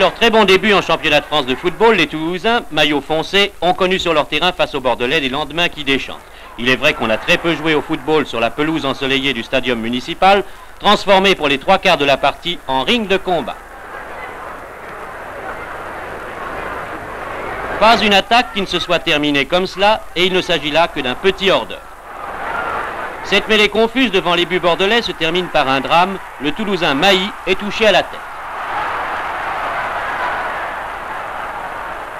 Leur très bon début en championnat de France de football, les Toulousains, maillot foncé, ont connu sur leur terrain face au Bordelais des lendemains qui déchantent. Il est vrai qu'on a très peu joué au football sur la pelouse ensoleillée du stadium municipal, transformé pour les trois quarts de la partie en ring de combat. Pas une attaque qui ne se soit terminée comme cela, et il ne s'agit là que d'un petit hors Cette mêlée confuse devant les buts bordelais se termine par un drame. Le Toulousain Maï est touché à la tête.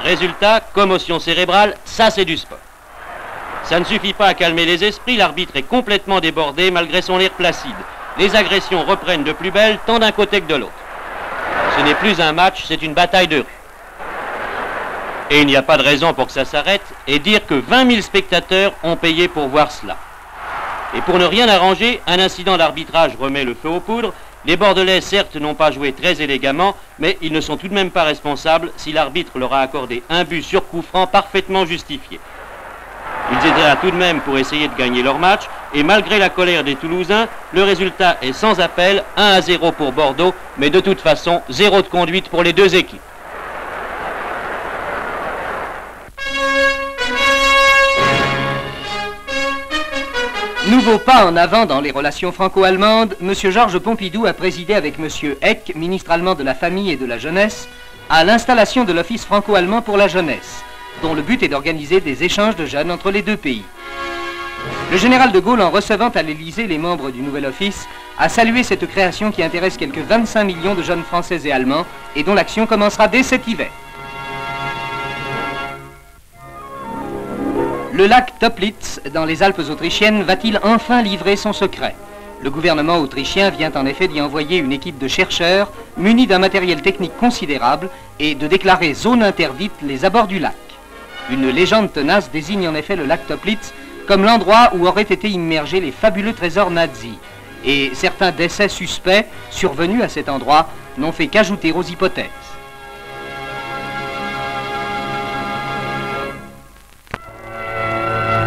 Résultat, commotion cérébrale, ça c'est du sport. Ça ne suffit pas à calmer les esprits, l'arbitre est complètement débordé malgré son air placide. Les agressions reprennent de plus belle tant d'un côté que de l'autre. Ce n'est plus un match, c'est une bataille de rue. Et il n'y a pas de raison pour que ça s'arrête, et dire que 20 000 spectateurs ont payé pour voir cela. Et pour ne rien arranger, un incident d'arbitrage remet le feu aux poudres. Les Bordelais, certes, n'ont pas joué très élégamment, mais ils ne sont tout de même pas responsables si l'arbitre leur a accordé un but sur coup franc parfaitement justifié. Ils étaient là tout de même pour essayer de gagner leur match, et malgré la colère des Toulousains, le résultat est sans appel, 1 à 0 pour Bordeaux, mais de toute façon, 0 de conduite pour les deux équipes. Nouveau pas en avant dans les relations franco-allemandes, M. Georges Pompidou a présidé avec M. Eck, ministre allemand de la Famille et de la Jeunesse, à l'installation de l'Office franco-allemand pour la jeunesse, dont le but est d'organiser des échanges de jeunes entre les deux pays. Le général de Gaulle, en recevant à l'Élysée les membres du nouvel office, a salué cette création qui intéresse quelques 25 millions de jeunes Français et Allemands et dont l'action commencera dès cet hiver. Le lac Toplitz, dans les Alpes autrichiennes, va-t-il enfin livrer son secret? Le gouvernement autrichien vient en effet d'y envoyer une équipe de chercheurs munis d'un matériel technique considérable et de déclarer zone interdite les abords du lac. Une légende tenace désigne en effet le lac Toplitz comme l'endroit où auraient été immergés les fabuleux trésors nazis. Et certains décès suspects survenus à cet endroit n'ont fait qu'ajouter aux hypothèses.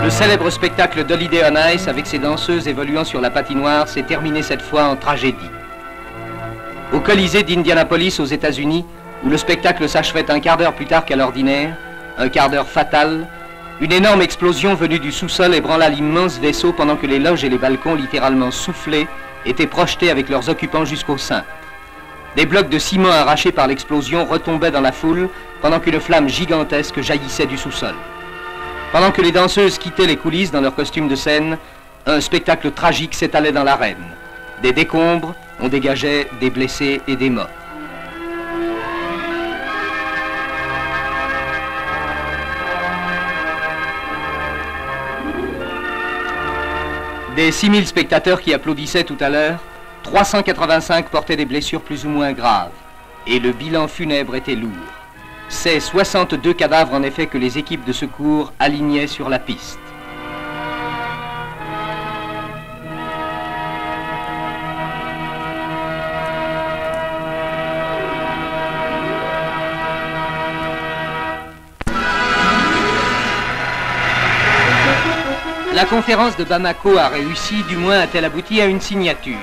Le célèbre spectacle d'Holiday on Ice avec ses danseuses évoluant sur la patinoire s'est terminé cette fois en tragédie. Au Colisée d'Indianapolis aux États-Unis, où le spectacle s'achevait un quart d'heure plus tard qu'à l'ordinaire, un quart d'heure fatal, une énorme explosion venue du sous-sol ébranla l'immense vaisseau pendant que les loges et les balcons, littéralement soufflés, étaient projetés avec leurs occupants jusqu'au sein. Des blocs de ciment arrachés par l'explosion retombaient dans la foule pendant qu'une flamme gigantesque jaillissait du sous-sol. Pendant que les danseuses quittaient les coulisses dans leurs costumes de scène, un spectacle tragique s'étalait dans l'arène. Des décombres, on dégageait des blessés et des morts. Des 6000 spectateurs qui applaudissaient tout à l'heure, 385 portaient des blessures plus ou moins graves, et le bilan funèbre était lourd. C'est 62 cadavres en effet que les équipes de secours alignaient sur la piste. La conférence de Bamako a réussi, du moins a-t-elle abouti à une signature.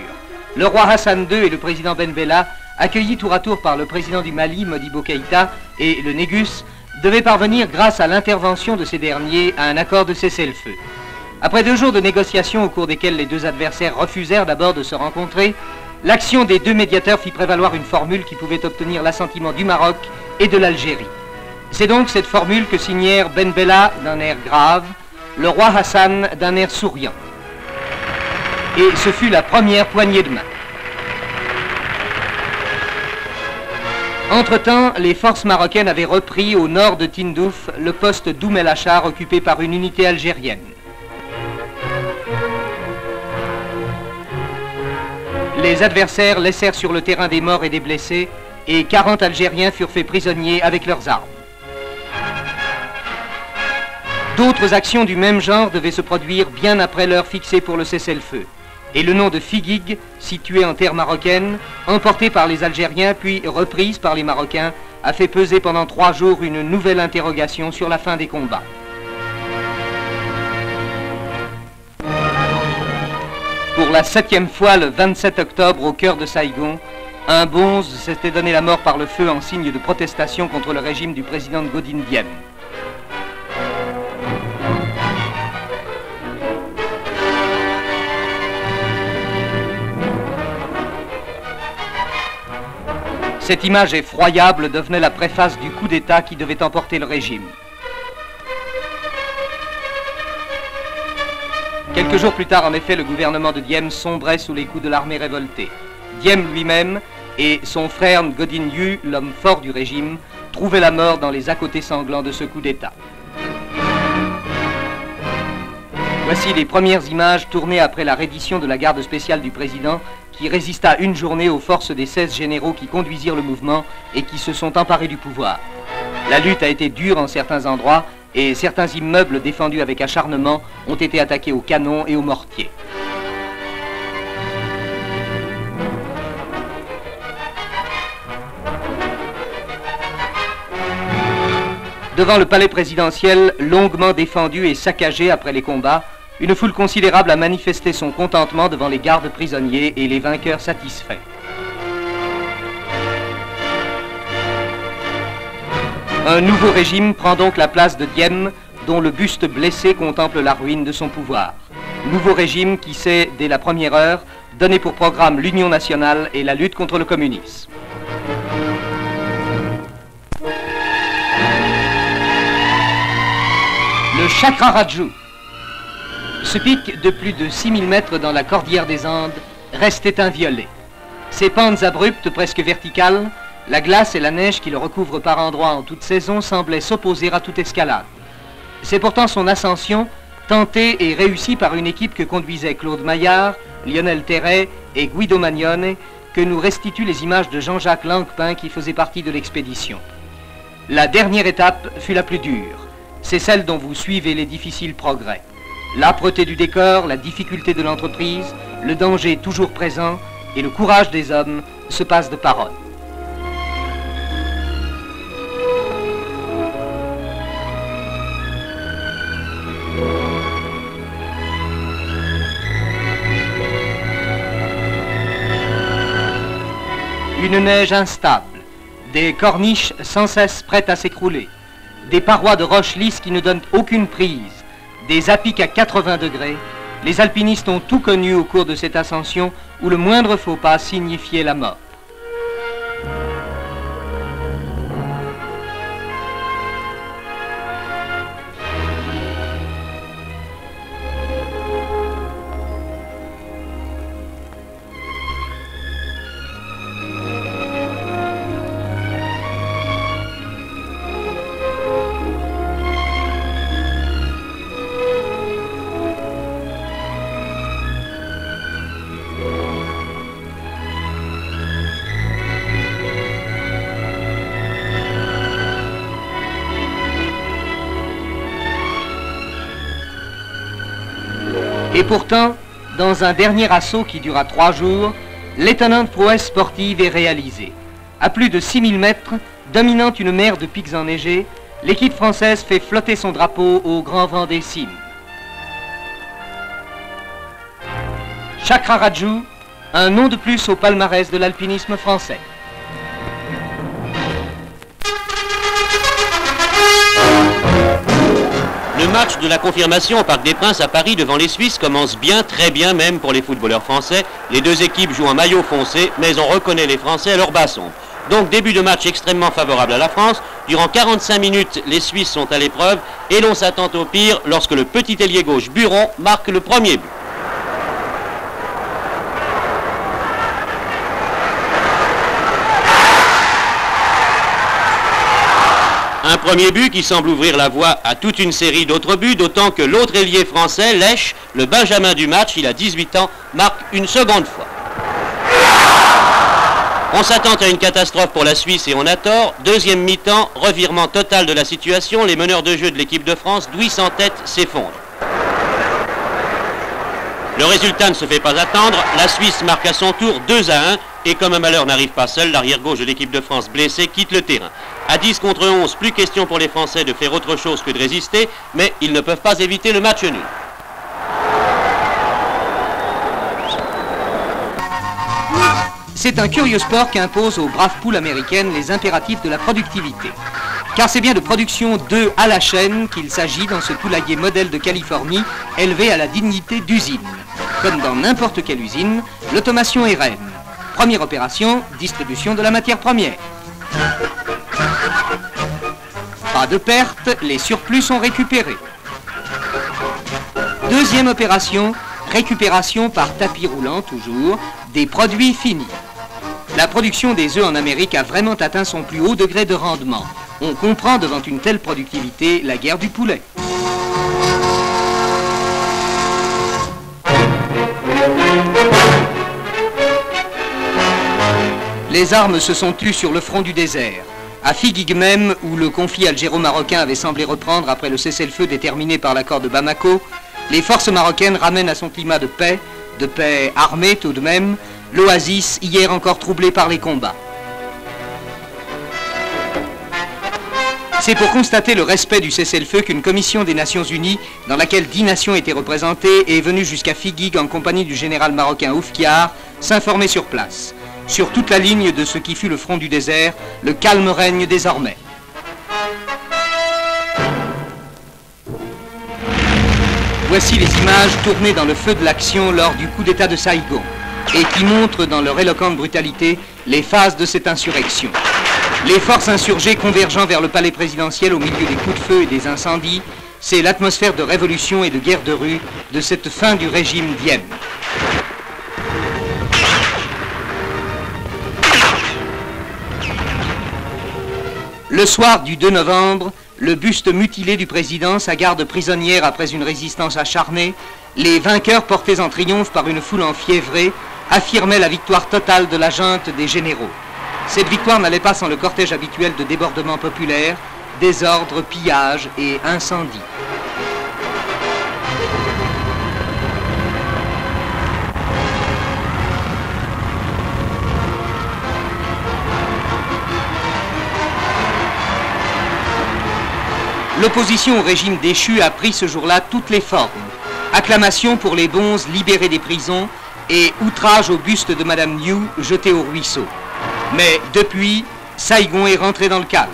Le roi Hassan II et le président Ben Bella accueillis tour à tour par le président du Mali, Modibo Keïta, et le Négus, devaient parvenir, grâce à l'intervention de ces derniers, à un accord de cessez-le-feu. Après deux jours de négociations au cours desquels les deux adversaires refusèrent d'abord de se rencontrer, l'action des deux médiateurs fit prévaloir une formule qui pouvait obtenir l'assentiment du Maroc et de l'Algérie. C'est donc cette formule que signèrent Ben Bella d'un air grave, le roi Hassan d'un air souriant. Et ce fut la première poignée de main. Entre-temps, les forces marocaines avaient repris au nord de Tindouf le poste d'Oumel occupé par une unité algérienne. Les adversaires laissèrent sur le terrain des morts et des blessés et 40 Algériens furent faits prisonniers avec leurs armes. D'autres actions du même genre devaient se produire bien après l'heure fixée pour le cessez-le-feu et le nom de Figuig, situé en terre marocaine, emporté par les Algériens puis reprise par les Marocains, a fait peser pendant trois jours une nouvelle interrogation sur la fin des combats. Pour la septième fois le 27 octobre au cœur de Saïgon, un bonze s'était donné la mort par le feu en signe de protestation contre le régime du président Godin Diem. Cette image effroyable devenait la préface du coup d'État qui devait emporter le régime. Quelques jours plus tard, en effet, le gouvernement de Diem sombrait sous les coups de l'armée révoltée. Diem lui-même et son frère Godin Yu, l'homme fort du régime, trouvaient la mort dans les à-côtés sanglants de ce coup d'État. Voici les premières images tournées après la reddition de la garde spéciale du président qui résista une journée aux forces des 16 généraux qui conduisirent le mouvement et qui se sont emparés du pouvoir. La lutte a été dure en certains endroits et certains immeubles défendus avec acharnement ont été attaqués au canon et au mortier. Devant le palais présidentiel, longuement défendu et saccagé après les combats, une foule considérable a manifesté son contentement devant les gardes prisonniers et les vainqueurs satisfaits. Un nouveau régime prend donc la place de Diem, dont le buste blessé contemple la ruine de son pouvoir. Nouveau régime qui s'est, dès la première heure, donné pour programme l'union nationale et la lutte contre le communisme. Le Chakra Raju, ce pic de plus de 6000 mètres dans la cordillère des Andes restait inviolé. Ses pentes abruptes, presque verticales, la glace et la neige qui le recouvrent par endroits en toute saison semblaient s'opposer à toute escalade. C'est pourtant son ascension, tentée et réussie par une équipe que conduisaient Claude Maillard, Lionel Terret et Guido Magnone, que nous restituent les images de Jean-Jacques Lanquepin qui faisait partie de l'expédition. La dernière étape fut la plus dure. C'est celle dont vous suivez les difficiles progrès. L'âpreté du décor, la difficulté de l'entreprise, le danger toujours présent et le courage des hommes se passent de parole. Une neige instable, des corniches sans cesse prêtes à s'écrouler, des parois de roches lisses qui ne donnent aucune prise, des apics à 80 degrés, les alpinistes ont tout connu au cours de cette ascension où le moindre faux pas signifiait la mort. Et pourtant, dans un dernier assaut qui dura trois jours, l'étonnante prouesse sportive est réalisée. À plus de 6000 mètres, dominant une mer de pics enneigés, l'équipe française fait flotter son drapeau au grand vent des cimes. Chakra Raju, un nom de plus au palmarès de l'alpinisme français. Le match de la confirmation au Parc des Princes à Paris devant les Suisses commence bien, très bien même pour les footballeurs français. Les deux équipes jouent en maillot foncé, mais on reconnaît les Français à leur basson. Donc début de match extrêmement favorable à la France. Durant 45 minutes, les Suisses sont à l'épreuve et l'on s'attend au pire lorsque le petit ailier gauche Buron marque le premier but. Premier but qui semble ouvrir la voie à toute une série d'autres buts, d'autant que l'autre ailier français, Lèche, le Benjamin du match, il a 18 ans, marque une seconde fois. On s'attend à une catastrophe pour la Suisse et on a tort. Deuxième mi-temps, revirement total de la situation, les meneurs de jeu de l'équipe de France, Douy en tête, s'effondrent. Le résultat ne se fait pas attendre, la Suisse marque à son tour 2 à 1 et comme un malheur n'arrive pas seul, l'arrière gauche de l'équipe de France blessé quitte le terrain. À 10 contre 11, plus question pour les Français de faire autre chose que de résister, mais ils ne peuvent pas éviter le match nul. C'est un curieux sport qu'impose aux braves poules américaines les impératifs de la productivité. Car c'est bien de production d'œufs à la chaîne qu'il s'agit dans ce poulailler modèle de Californie, élevé à la dignité d'usine. Comme dans n'importe quelle usine, l'automation est reine. Première opération, distribution de la matière première. De perte, les surplus sont récupérés. Deuxième opération, récupération par tapis roulant toujours des produits finis. La production des œufs en Amérique a vraiment atteint son plus haut degré de rendement. On comprend devant une telle productivité la guerre du poulet. Les armes se sont tues sur le front du désert. À Figuig même, où le conflit algéro-marocain avait semblé reprendre après le cessez-le-feu déterminé par l'accord de Bamako, les forces marocaines ramènent à son climat de paix, de paix armée tout de même, l'oasis hier encore troublée par les combats. C'est pour constater le respect du cessez-le-feu qu'une commission des Nations Unies, dans laquelle dix nations étaient représentées, est venue jusqu'à Figuig en compagnie du général marocain Oufkiar, s'informer sur place. Sur toute la ligne de ce qui fut le front du désert, le calme règne désormais. Voici les images tournées dans le feu de l'action lors du coup d'État de Saïgon et qui montrent dans leur éloquente brutalité les phases de cette insurrection. Les forces insurgées convergeant vers le palais présidentiel au milieu des coups de feu et des incendies, c'est l'atmosphère de révolution et de guerre de rue de cette fin du régime Diem. Le soir du 2 novembre, le buste mutilé du président, sa garde prisonnière après une résistance acharnée, les vainqueurs portés en triomphe par une foule enfiévrée, affirmaient la victoire totale de la junte des généraux. Cette victoire n'allait pas sans le cortège habituel de débordements populaires, désordre, pillage et incendie. L'opposition au régime déchu a pris ce jour-là toutes les formes. Acclamation pour les bonzes libérés des prisons et outrage au buste de Madame New jeté au ruisseau. Mais depuis, Saigon est rentré dans le calme.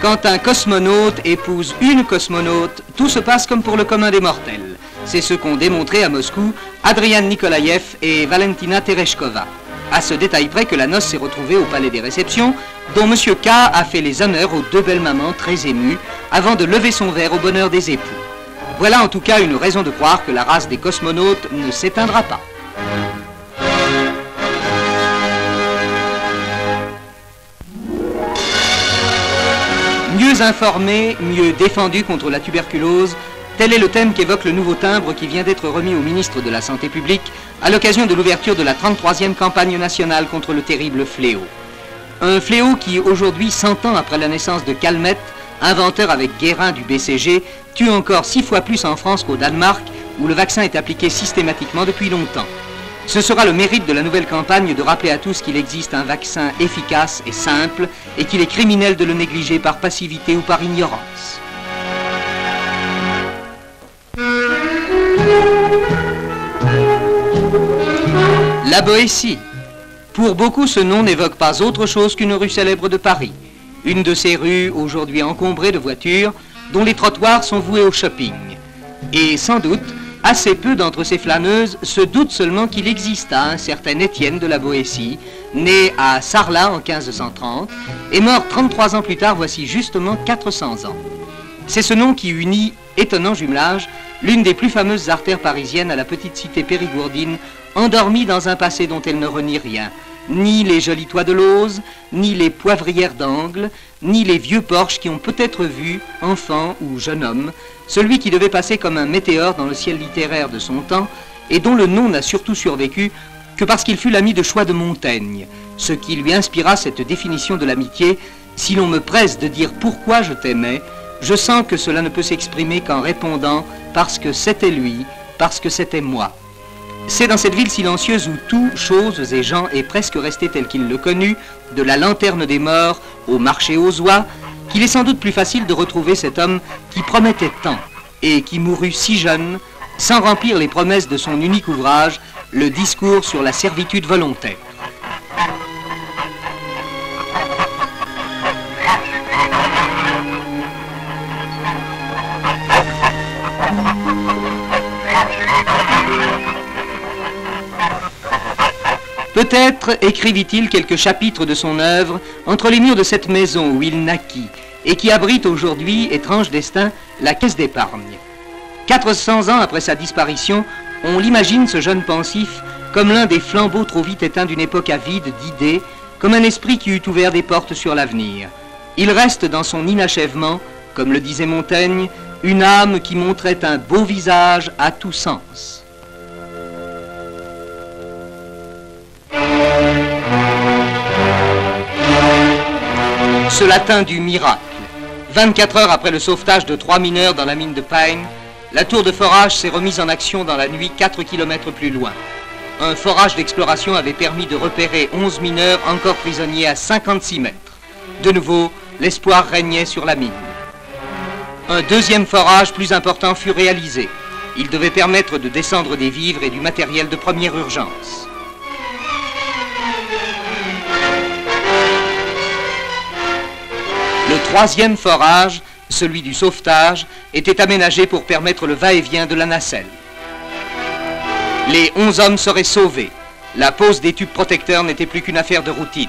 Quand un cosmonaute épouse une cosmonaute, tout se passe comme pour le commun des mortels. C'est ce qu'ont démontré à Moscou Adrian Nikolaev et Valentina Tereshkova. À ce détail près que la noce s'est retrouvée au palais des réceptions, dont M. K a fait les honneurs aux deux belles mamans très émues, avant de lever son verre au bonheur des époux. Voilà en tout cas une raison de croire que la race des cosmonautes ne s'éteindra pas. Mieux informé, mieux défendu contre la tuberculose, tel est le thème qu'évoque le nouveau timbre qui vient d'être remis au ministre de la Santé publique à l'occasion de l'ouverture de la 33e campagne nationale contre le terrible fléau. Un fléau qui, aujourd'hui, 100 ans après la naissance de Calmette, inventeur avec Guérin du BCG, tue encore six fois plus en France qu'au Danemark, où le vaccin est appliqué systématiquement depuis longtemps. Ce sera le mérite de la nouvelle campagne de rappeler à tous qu'il existe un vaccin efficace et simple et qu'il est criminel de le négliger par passivité ou par ignorance. La Boétie. Pour beaucoup, ce nom n'évoque pas autre chose qu'une rue célèbre de Paris. Une de ces rues aujourd'hui encombrées de voitures, dont les trottoirs sont voués au shopping. Et sans doute, assez peu d'entre ces flâneuses se doutent seulement qu'il exista un certain Étienne de la Boétie, né à Sarlat en 1530 et mort 33 ans plus tard, voici justement 400 ans. C'est ce nom qui unit, étonnant jumelage, l'une des plus fameuses artères parisiennes à la petite cité périgourdine, endormie dans un passé dont elle ne renie rien. Ni les jolis toits de Lose, ni les poivrières d'Angle, ni les vieux porches qui ont peut-être vu, enfant ou jeune homme, celui qui devait passer comme un météore dans le ciel littéraire de son temps, et dont le nom n'a surtout survécu que parce qu'il fut l'ami de choix de Montaigne, ce qui lui inspira cette définition de l'amitié. Si l'on me presse de dire pourquoi je t'aimais, je sens que cela ne peut s'exprimer qu'en répondant parce que c'était lui, parce que c'était moi. C'est dans cette ville silencieuse où tout, choses et gens est presque resté tel qu'il le connut, de la lanterne des morts au marché aux oies, qu'il est sans doute plus facile de retrouver cet homme qui promettait tant et qui mourut si jeune, sans remplir les promesses de son unique ouvrage, le discours sur la servitude volontaire. Peut-être écrivit-il quelques chapitres de son œuvre entre les murs de cette maison où il naquit et qui abrite aujourd'hui, étrange destin, la caisse d'épargne. 400 ans après sa disparition, on l'imagine, ce jeune pensif, comme l'un des flambeaux trop vite éteints d'une époque avide d'idées, comme un esprit qui eût ouvert des portes sur l'avenir. Il reste dans son inachèvement, comme le disait Montaigne, une âme qui montrait un beau visage à tous sens. Ce latin du miracle. 24 heures après le sauvetage de trois mineurs dans la mine de Pine, la tour de forage s'est remise en action dans la nuit 4 km plus loin. Un forage d'exploration avait permis de repérer 11 mineurs encore prisonniers à 56 mètres. De nouveau, l'espoir régnait sur la mine. Un deuxième forage plus important fut réalisé. Il devait permettre de descendre des vivres et du matériel de première urgence. Troisième forage, celui du sauvetage, était aménagé pour permettre le va-et-vient de la nacelle. Les onze hommes seraient sauvés. La pose des tubes protecteurs n'était plus qu'une affaire de routine.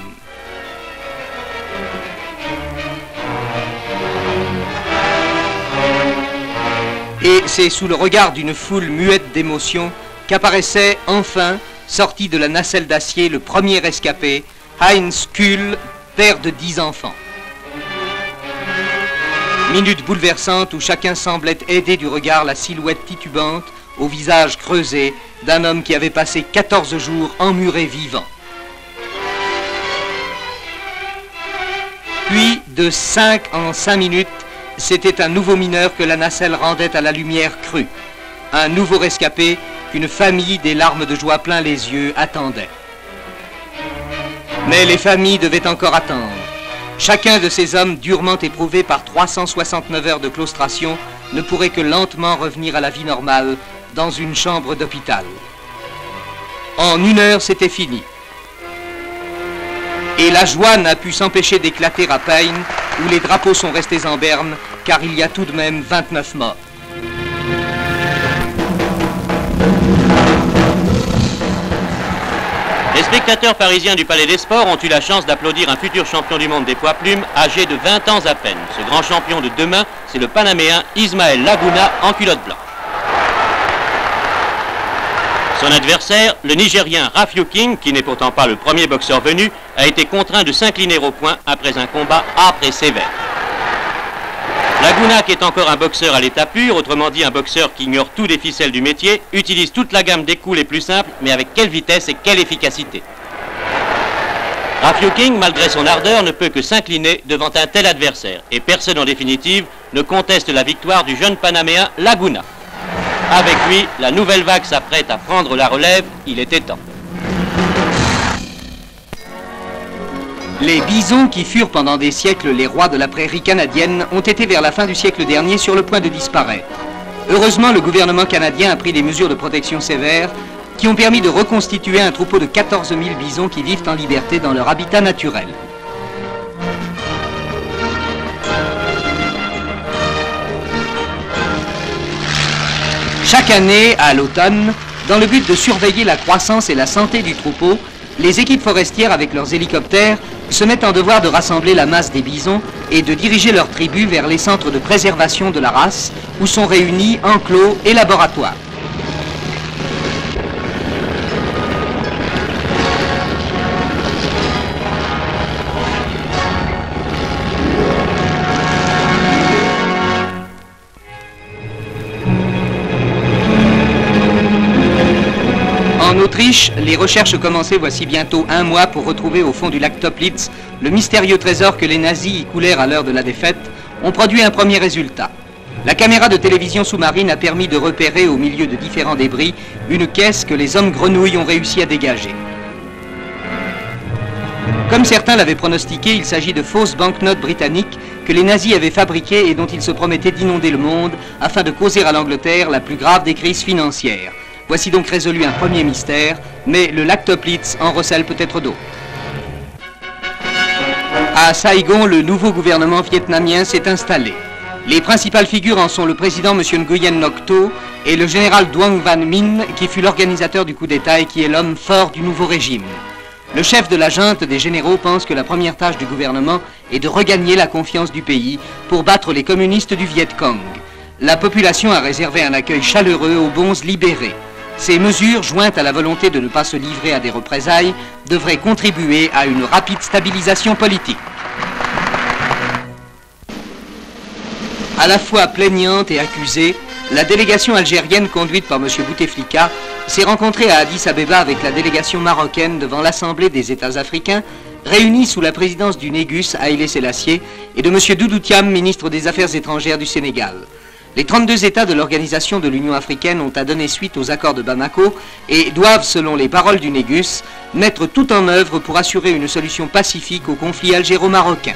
Et c'est sous le regard d'une foule muette d'émotion qu'apparaissait enfin, sorti de la nacelle d'acier, le premier escapé, Heinz Kuhl, père de dix enfants. Minute bouleversante où chacun semblait aider du regard la silhouette titubante, au visage creusé, d'un homme qui avait passé 14 jours emmuré vivant. Puis, de 5 en 5 minutes, c'était un nouveau mineur que la nacelle rendait à la lumière crue. Un nouveau rescapé qu'une famille des larmes de joie plein les yeux attendait. Mais les familles devaient encore attendre. Chacun de ces hommes durement éprouvés par 369 heures de claustration ne pourrait que lentement revenir à la vie normale dans une chambre d'hôpital. En une heure, c'était fini. Et la joie n'a pu s'empêcher d'éclater à Payne, où les drapeaux sont restés en berne, car il y a tout de même 29 morts. Spectateurs parisiens du Palais des Sports ont eu la chance d'applaudir un futur champion du monde des poids plumes âgé de 20 ans à peine. Ce grand champion de demain, c'est le Panaméen Ismaël Laguna en culotte blanche. Son adversaire, le Nigérien Rafio King, qui n'est pourtant pas le premier boxeur venu, a été contraint de s'incliner au point après un combat âpre et sévère. Laguna, qui est encore un boxeur à l'état pur, autrement dit un boxeur qui ignore tout des ficelles du métier, utilise toute la gamme des coups les plus simples, mais avec quelle vitesse et quelle efficacité. Rafio King, malgré son ardeur, ne peut que s'incliner devant un tel adversaire, et personne en définitive ne conteste la victoire du jeune Panaméen Laguna. Avec lui, la nouvelle vague s'apprête à prendre la relève, il était temps. Les bisons qui furent pendant des siècles les rois de la prairie canadienne ont été vers la fin du siècle dernier sur le point de disparaître. Heureusement, le gouvernement canadien a pris des mesures de protection sévères qui ont permis de reconstituer un troupeau de 14 000 bisons qui vivent en liberté dans leur habitat naturel. Chaque année, à l'automne, dans le but de surveiller la croissance et la santé du troupeau, les équipes forestières avec leurs hélicoptères se mettent en devoir de rassembler la masse des bisons et de diriger leurs tribus vers les centres de préservation de la race où sont réunis enclos et laboratoires. Les recherches commencées voici bientôt un mois pour retrouver au fond du lac Toplitz le mystérieux trésor que les nazis y coulèrent à l'heure de la défaite, ont produit un premier résultat. La caméra de télévision sous-marine a permis de repérer au milieu de différents débris une caisse que les hommes grenouilles ont réussi à dégager. Comme certains l'avaient pronostiqué, il s'agit de fausses banknotes britanniques que les nazis avaient fabriquées et dont ils se promettaient d'inonder le monde afin de causer à l'Angleterre la plus grave des crises financières. Voici donc résolu un premier mystère, mais le Lactoplitz en recèle peut-être d'autres. À Saigon, le nouveau gouvernement vietnamien s'est installé. Les principales figures en sont le président M. Nguyen Ngoc To et le général Duong Van Minh, qui fut l'organisateur du coup d'État et qui est l'homme fort du nouveau régime. Le chef de la junte des généraux pense que la première tâche du gouvernement est de regagner la confiance du pays pour battre les communistes du Viet Cong. La population a réservé un accueil chaleureux aux bons libérés. Ces mesures, jointes à la volonté de ne pas se livrer à des représailles, devraient contribuer à une rapide stabilisation politique. À la fois plaignante et accusée, la délégation algérienne conduite par M. Bouteflika s'est rencontrée à Addis Abeba avec la délégation marocaine devant l'Assemblée des États africains, réunie sous la présidence du Négus Haïlé Sélassié et de M. Doudou Thiam, ministre des Affaires étrangères du Sénégal. Les 32 États de l'Organisation de l'Union africaine ont à donner suite aux accords de Bamako et doivent, selon les paroles du Négus, mettre tout en œuvre pour assurer une solution pacifique au conflit algéro-marocain.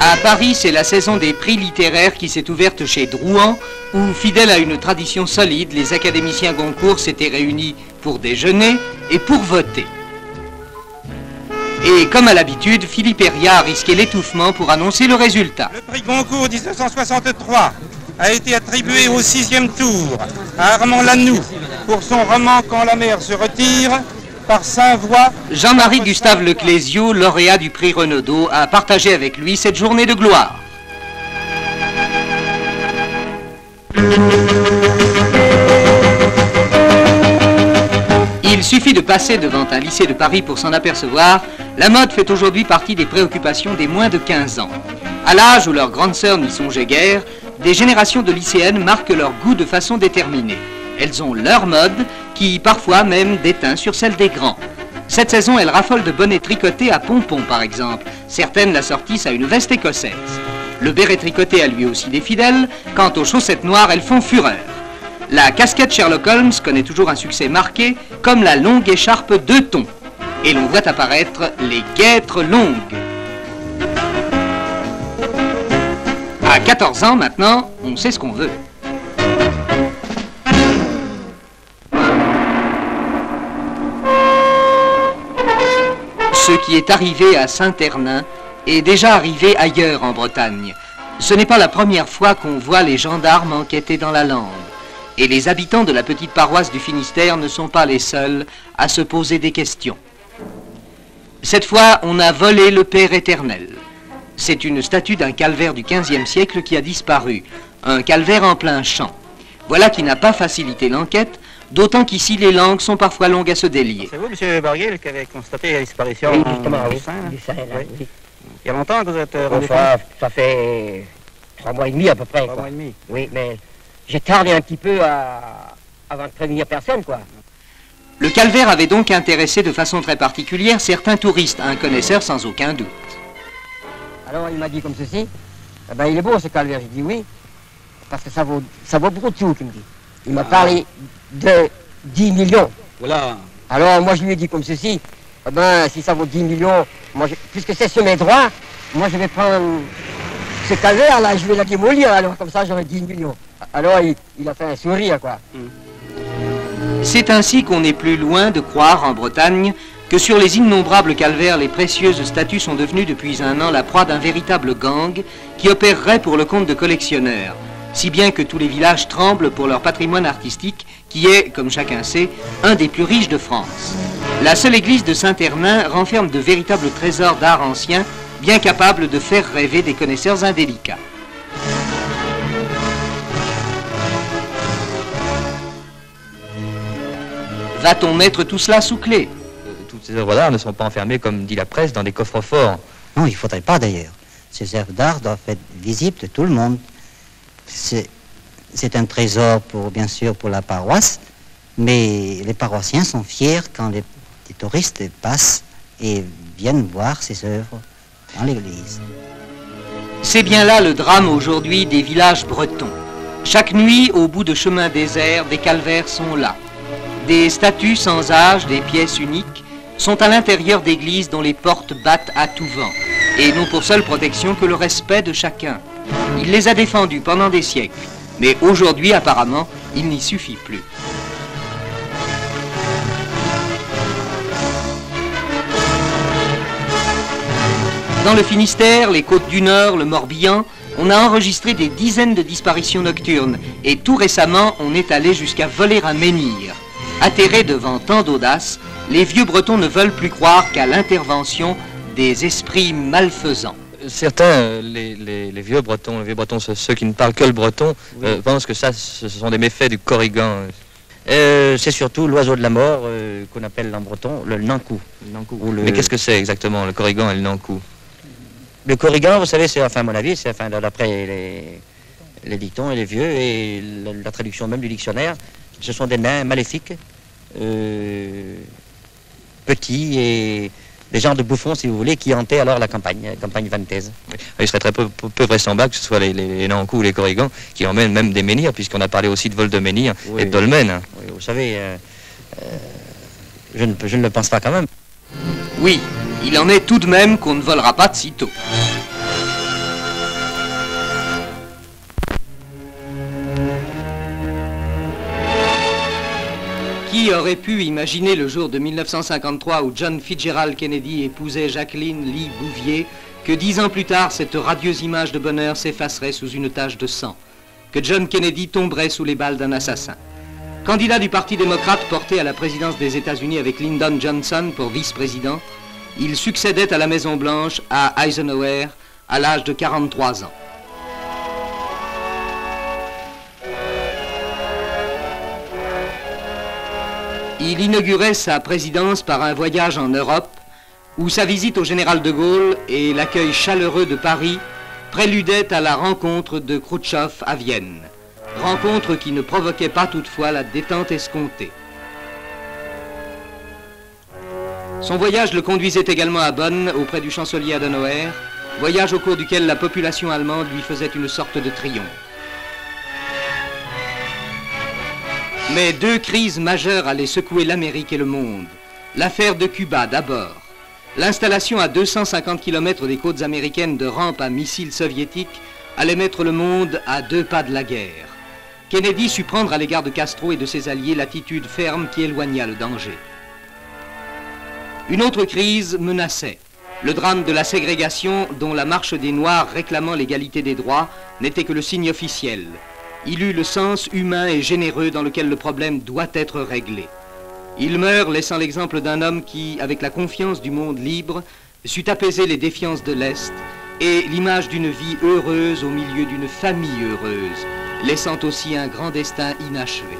À Paris, c'est la saison des prix littéraires qui s'est ouverte chez Drouan, où, fidèles à une tradition solide, les académiciens Goncourt s'étaient réunis pour déjeuner et pour voter. Et comme à l'habitude, Philippe Herriat a risqué l'étouffement pour annoncer le résultat. Le prix Goncourt 1963 a été attribué au sixième tour à Armand Lanoux pour son roman Quand la mer se retire par Saint-Voix. Jean-Marie Gustave Leclésio, lauréat du prix Renaudot, a partagé avec lui cette journée de gloire. Il suffit de passer devant un lycée de Paris pour s'en apercevoir, la mode fait aujourd'hui partie des préoccupations des moins de 15 ans. À l'âge où leurs grandes sœurs n'y songeaient guère, des générations de lycéennes marquent leur goût de façon déterminée. Elles ont leur mode, qui parfois même déteint sur celle des grands. Cette saison, elles raffolent de bonnets tricotés à pompons, par exemple. Certaines l'assortissent à une veste écossaise. Le béret tricoté a lui aussi des fidèles. Quant aux chaussettes noires, elles font fureur. La casquette Sherlock Holmes connaît toujours un succès marqué, comme la longue écharpe de thon. Et l'on voit apparaître les guêtres longues. À 14 ans maintenant, on sait ce qu'on veut. Ce qui est arrivé à Saint-Hernin est déjà arrivé ailleurs en Bretagne. Ce n'est pas la première fois qu'on voit les gendarmes enquêter dans la lande. Et les habitants de la petite paroisse du Finistère ne sont pas les seuls à se poser des questions. Cette fois, on a volé le Père éternel. C'est une statue d'un calvaire du XVe siècle qui a disparu, un calvaire en plein champ. Voilà qui n'a pas facilité l'enquête, d'autant qu'ici les langues sont parfois longues à se délier. C'est vous, M. Barguil, qui avez constaté la disparition Oui, en- justement, du sein, là Du sein, là, Oui. oui. Il y a longtemps que vous êtes euh, rendu Enfin, compte ça fait trois mois et demi à peu près. Trois quoi. mois et demi. Oui, mais j'ai tardé un petit peu à... avant de prévenir personne, quoi. Le calvaire avait donc intéressé de façon très particulière certains touristes, un connaisseur sans aucun doute. Alors il m'a dit comme ceci, eh ben, il est beau ce calvaire. J'ai dit oui, parce que ça vaut, ça vaut beaucoup de sous, il me dit. Il m'a parlé de 10 millions. Voilà. Alors moi je lui ai dit comme ceci, eh ben, si ça vaut 10 millions, moi, je- puisque c'est sur mes droits, moi je vais prendre calvaire là, je vais la démolir, alors comme ça j'aurai 10 millions. Alors il, a fait un sourire quoi. C'est ainsi qu'on est plus loin de croire en Bretagne que sur les innombrables calvaires, les précieuses statues sont devenues depuis un an la proie d'un véritable gang qui opérerait pour le compte de collectionneurs. Si bien que tous les villages tremblent pour leur patrimoine artistique qui est, comme chacun sait, un des plus riches de France. La seule église de Saint-Hernin renferme de véritables trésors d'art ancien, bien capables de faire rêver des connaisseurs indélicats. Va-t-on mettre tout cela sous clé? Euh, Toutes ces œuvres d'art ne sont pas enfermées, comme dit la presse, dans des coffres forts. Non, il ne faudrait pas d'ailleurs. Ces œuvres d'art doivent être visibles de tout le monde. C'est c'est un trésor, pour, bien sûr, pour la paroisse, mais les paroissiens sont fiers quand les, les touristes passent et viennent voir ces œuvres dans l'église. C'est bien là le drame aujourd'hui des villages bretons. Chaque nuit, au bout de chemins déserts, des calvaires sont là. Des statues sans âge, des pièces uniques, sont à l'intérieur d'églises dont les portes battent à tout vent, et n'ont pour seule protection que le respect de chacun. Il les a défendus pendant des siècles, mais aujourd'hui apparemment, il n'y suffit plus. Dans le Finistère, les côtes du Nord, le Morbihan, on a enregistré des dizaines de disparitions nocturnes et tout récemment, on est allé jusqu'à voler un menhir. Atterrés devant tant d'audace, les vieux Bretons ne veulent plus croire qu'à l'intervention des esprits malfaisants. Certains, euh, les, les- les vieux bretons, les vieux bretons, ceux, qui ne parlent que le breton, euh, pensent que ça, ce sont des méfaits du corrigan. Euh, c'est surtout l'oiseau de la mort euh, qu'on appelle en breton le nankou. Ou le- Mais qu'est-ce que c'est exactement, le corrigan et le nancou? Le corrigan, vous savez, c'est, enfin, à mon avis, c'est enfin, d'après les, les dictons et les vieux, et la, la traduction même du dictionnaire, ce sont des nains maléfiques, euh, petits et des genres de bouffons, si vous voulez, qui hantaient alors la campagne, la campagne vantaise. Il serait très peu, peu- peu vraisemblable que ce soit les, les, ou les corrigans qui emmènent même des menhirs, puisqu'on a parlé aussi de vol de menhirs Oui. et de dolmens. Oui, vous savez, euh, euh, je, ne, je ne le pense pas quand même. Oui, il en est tout de même qu'on ne volera pas de sitôt. Qui aurait pu imaginer le jour de 1953 où John Fitzgerald Kennedy épousait Jacqueline Lee Bouvier que dix ans plus tard, cette radieuse image de bonheur s'effacerait sous une tache de sang, que John Kennedy tomberait sous les balles d'un assassin? Candidat du Parti démocrate porté à la présidence des États-Unis avec Lyndon Johnson pour vice-président, il succédait à la Maison-Blanche à Eisenhower à l'âge de 43 ans. Il inaugurait sa présidence par un voyage en Europe où sa visite au général de Gaulle et l'accueil chaleureux de Paris préludaient à la rencontre de Khrouchtchev à Vienne. Rencontre qui ne provoquait pas toutefois la détente escomptée. Son voyage le conduisait également à Bonn auprès du chancelier Adenauer, voyage au cours duquel la population allemande lui faisait une sorte de triomphe. Mais deux crises majeures allaient secouer l'Amérique et le monde. L'affaire de Cuba d'abord. L'installation à 250 km des côtes américaines de rampes à missiles soviétiques allait mettre le monde à deux pas de la guerre. Kennedy sut prendre à l'égard de Castro et de ses alliés l'attitude ferme qui éloigna le danger. Une autre crise menaçait. Le drame de la ségrégation dont la marche des Noirs réclamant l'égalité des droits n'était que le signe officiel. Il eut le sens humain et généreux dans lequel le problème doit être réglé. Il meurt laissant l'exemple d'un homme qui, avec la confiance du monde libre, sut apaiser les défiances de l'Est et l'image d'une vie heureuse au milieu d'une famille heureuse, laissant aussi un grand destin inachevé.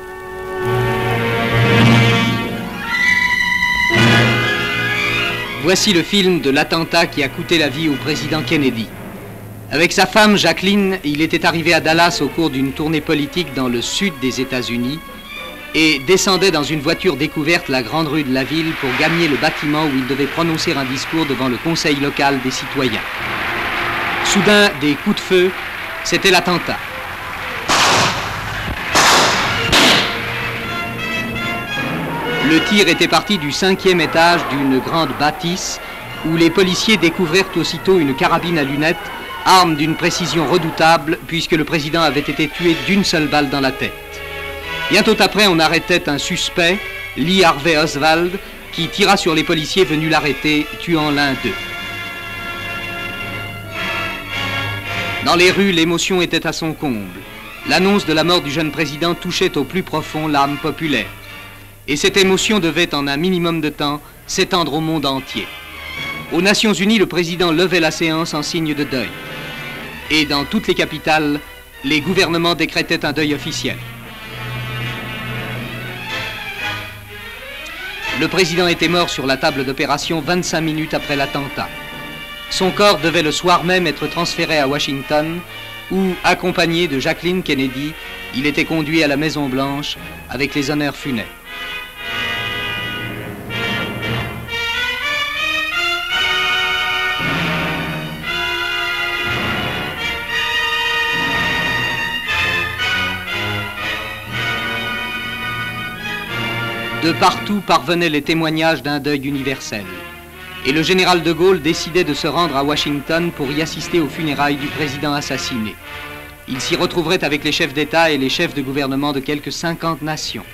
Voici le film de l'attentat qui a coûté la vie au président Kennedy. Avec sa femme Jacqueline, il était arrivé à Dallas au cours d'une tournée politique dans le sud des États-Unis et descendait dans une voiture découverte la grande rue de la ville pour gagner le bâtiment où il devait prononcer un discours devant le conseil local des citoyens. Soudain, des coups de feu, c'était l'attentat. Le tir était parti du cinquième étage d'une grande bâtisse où les policiers découvrirent aussitôt une carabine à lunettes, arme d'une précision redoutable puisque le président avait été tué d'une seule balle dans la tête. Bientôt après, on arrêtait un suspect, Lee Harvey Oswald, qui tira sur les policiers venus l'arrêter, tuant l'un d'eux. Dans les rues, l'émotion était à son comble. L'annonce de la mort du jeune président touchait au plus profond l'âme populaire. Et cette émotion devait, en un minimum de temps, s'étendre au monde entier. Aux Nations Unies, le président levait la séance en signe de deuil. Et dans toutes les capitales, les gouvernements décrétaient un deuil officiel. Le président était mort sur la table d'opération 25 minutes après l'attentat. Son corps devait le soir même être transféré à Washington, où, accompagné de Jacqueline Kennedy, il était conduit à la Maison Blanche avec les honneurs funèbres. De partout parvenaient les témoignages d'un deuil universel. Et le général de Gaulle décidait de se rendre à Washington pour y assister aux funérailles du président assassiné. Il s'y retrouverait avec les chefs d'État et les chefs de gouvernement de quelques 50 nations.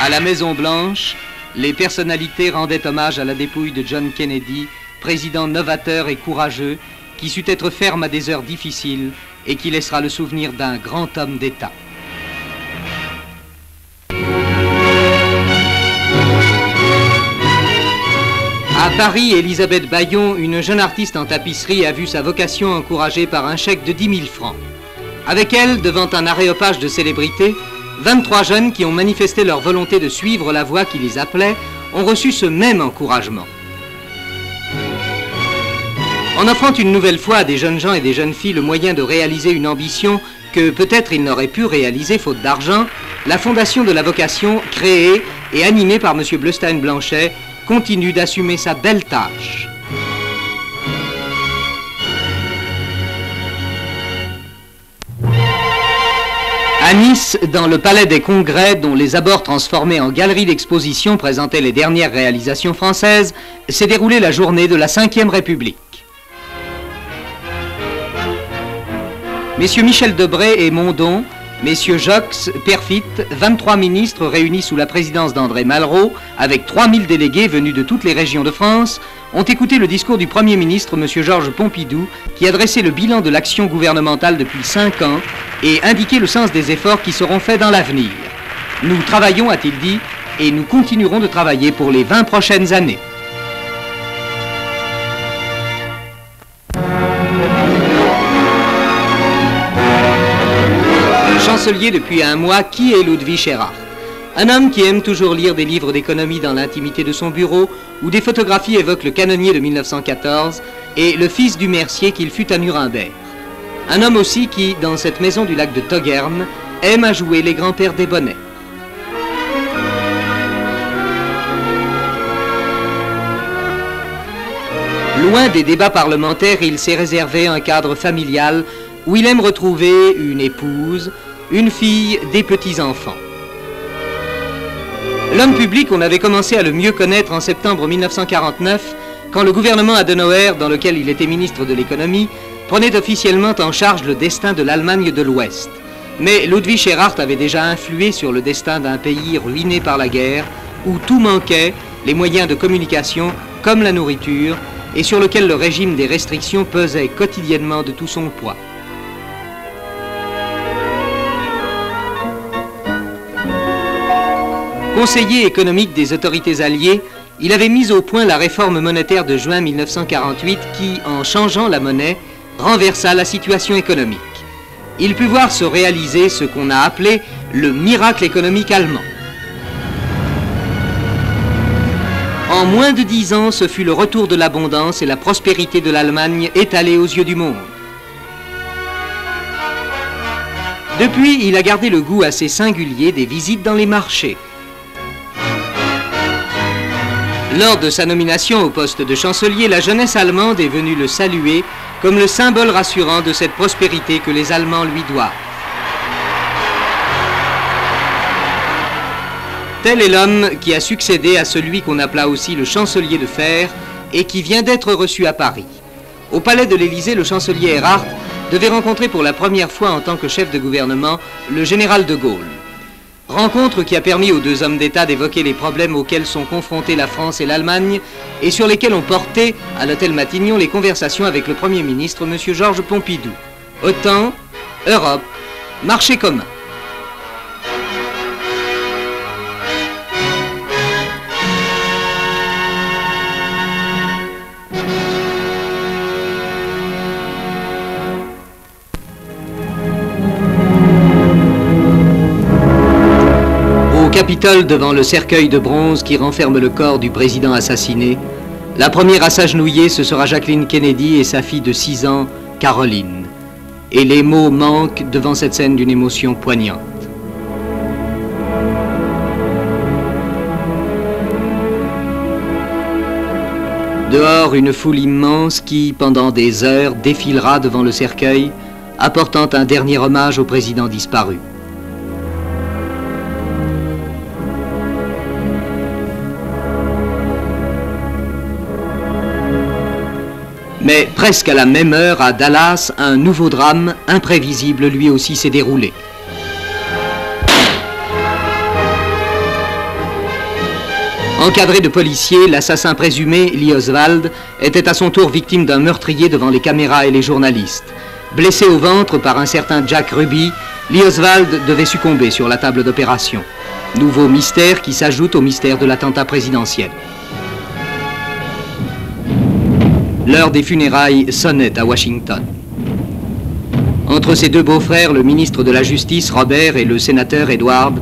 À la Maison Blanche, les personnalités rendaient hommage à la dépouille de John Kennedy, président novateur et courageux, qui sut être ferme à des heures difficiles et qui laissera le souvenir d'un grand homme d'État. À Paris, Elisabeth Bayon, une jeune artiste en tapisserie, a vu sa vocation encouragée par un chèque de 10 000 francs. Avec elle, devant un aréopage de célébrités, 23 jeunes qui ont manifesté leur volonté de suivre la voie qui les appelait ont reçu ce même encouragement. En offrant une nouvelle fois à des jeunes gens et des jeunes filles le moyen de réaliser une ambition que peut-être ils n'auraient pu réaliser faute d'argent, la Fondation de la Vocation, créée et animée par M. Bleustein-Blanchet, continue d'assumer sa belle tâche. À Nice, dans le palais des congrès, dont les abords transformés en galerie d'exposition présentaient les dernières réalisations françaises, s'est déroulée la journée de la Ve République. Messieurs Michel Debré et Mondon, messieurs Jox, Perfit, 23 ministres réunis sous la présidence d'André Malraux, avec 3000 délégués venus de toutes les régions de France, ont écouté le discours du Premier ministre, M. Georges Pompidou, qui a dressé le bilan de l'action gouvernementale depuis 5 ans et indiqué le sens des efforts qui seront faits dans l'avenir. Nous travaillons, a-t-il dit, et nous continuerons de travailler pour les 20 prochaines années. Chancelier depuis un mois, qui est Ludwig Erhard un homme qui aime toujours lire des livres d'économie dans l'intimité de son bureau, où des photographies évoquent le canonnier de 1914 et le fils du mercier qu'il fut à Nuremberg. Un homme aussi qui, dans cette maison du lac de Togern, aime à jouer les grands-pères des bonnets. Loin des débats parlementaires, il s'est réservé un cadre familial où il aime retrouver une épouse, une fille, des petits-enfants. L'homme public, on avait commencé à le mieux connaître en septembre 1949, quand le gouvernement Adenauer, dans lequel il était ministre de l'économie, prenait officiellement en charge le destin de l'Allemagne de l'Ouest. Mais Ludwig Erhard avait déjà influé sur le destin d'un pays ruiné par la guerre, où tout manquait, les moyens de communication comme la nourriture, et sur lequel le régime des restrictions pesait quotidiennement de tout son poids. Conseiller économique des autorités alliées, il avait mis au point la réforme monétaire de juin 1948 qui, en changeant la monnaie, renversa la situation économique. Il put voir se réaliser ce qu'on a appelé le miracle économique allemand. En moins de dix ans, ce fut le retour de l'abondance et la prospérité de l'Allemagne étalée aux yeux du monde. Depuis, il a gardé le goût assez singulier des visites dans les marchés. Lors de sa nomination au poste de chancelier, la jeunesse allemande est venue le saluer comme le symbole rassurant de cette prospérité que les Allemands lui doivent. Tel est l'homme qui a succédé à celui qu'on appela aussi le chancelier de fer et qui vient d'être reçu à Paris. Au palais de l'Élysée, le chancelier Erhard devait rencontrer pour la première fois en tant que chef de gouvernement le général de Gaulle. Rencontre qui a permis aux deux hommes d'État d'évoquer les problèmes auxquels sont confrontés la France et l'Allemagne et sur lesquels ont porté à l'hôtel Matignon les conversations avec le Premier ministre M. Georges Pompidou. OTAN, Europe, marché commun. Capitole, devant le cercueil de bronze qui renferme le corps du président assassiné, la première à s'agenouiller, ce sera Jacqueline Kennedy et sa fille de 6 ans, Caroline. Et les mots manquent devant cette scène d'une émotion poignante. Dehors, une foule immense qui, pendant des heures, défilera devant le cercueil, apportant un dernier hommage au président disparu. Mais presque à la même heure, à Dallas, un nouveau drame, imprévisible lui aussi, s'est déroulé. Encadré de policiers, l'assassin présumé, Lee Oswald, était à son tour victime d'un meurtrier devant les caméras et les journalistes. Blessé au ventre par un certain Jack Ruby, Lee Oswald devait succomber sur la table d'opération. Nouveau mystère qui s'ajoute au mystère de l'attentat présidentiel. L'heure des funérailles sonnait à Washington. Entre ses deux beaux-frères, le ministre de la Justice, Robert, et le sénateur Edward,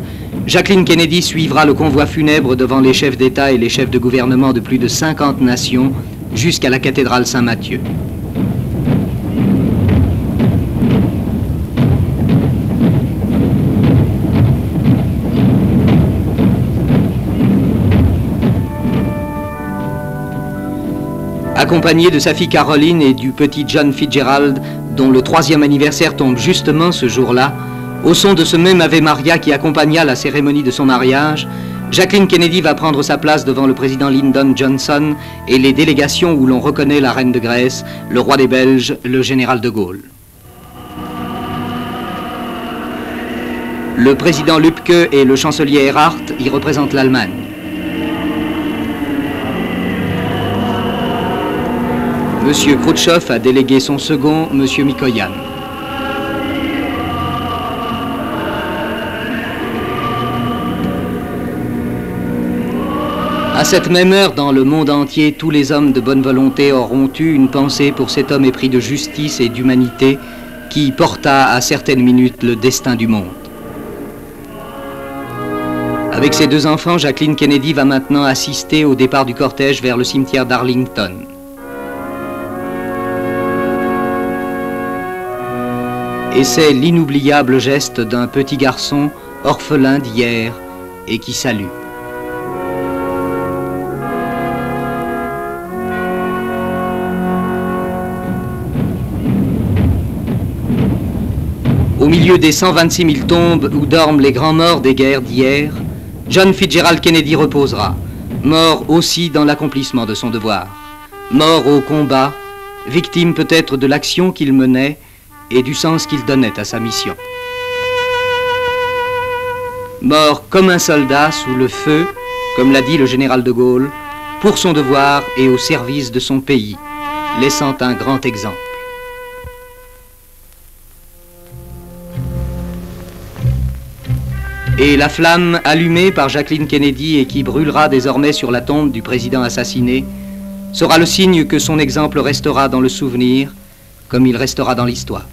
Jacqueline Kennedy suivra le convoi funèbre devant les chefs d'État et les chefs de gouvernement de plus de 50 nations jusqu'à la cathédrale Saint-Matthieu. Accompagnée de sa fille Caroline et du petit John Fitzgerald, dont le troisième anniversaire tombe justement ce jour-là, au son de ce même Ave Maria qui accompagna la cérémonie de son mariage, Jacqueline Kennedy va prendre sa place devant le président Lyndon Johnson et les délégations où l'on reconnaît la reine de Grèce, le roi des Belges, le général de Gaulle. Le président Lübke et le chancelier Erhardt y représentent l'Allemagne. Monsieur Khrouchtchev a délégué son second, Monsieur Mikoyan. À cette même heure, dans le monde entier, tous les hommes de bonne volonté auront eu une pensée pour cet homme épris de justice et d'humanité qui porta à certaines minutes le destin du monde. Avec ses deux enfants, Jacqueline Kennedy va maintenant assister au départ du cortège vers le cimetière d'Arlington. Et c'est l'inoubliable geste d'un petit garçon orphelin d'hier et qui salue. Au milieu des 126 000 tombes où dorment les grands morts des guerres d'hier, John Fitzgerald Kennedy reposera, mort aussi dans l'accomplissement de son devoir, mort au combat, victime peut-être de l'action qu'il menait et du sens qu'il donnait à sa mission. Mort comme un soldat sous le feu, comme l'a dit le général de Gaulle, pour son devoir et au service de son pays, laissant un grand exemple. Et la flamme allumée par Jacqueline Kennedy et qui brûlera désormais sur la tombe du président assassiné sera le signe que son exemple restera dans le souvenir comme il restera dans l'histoire.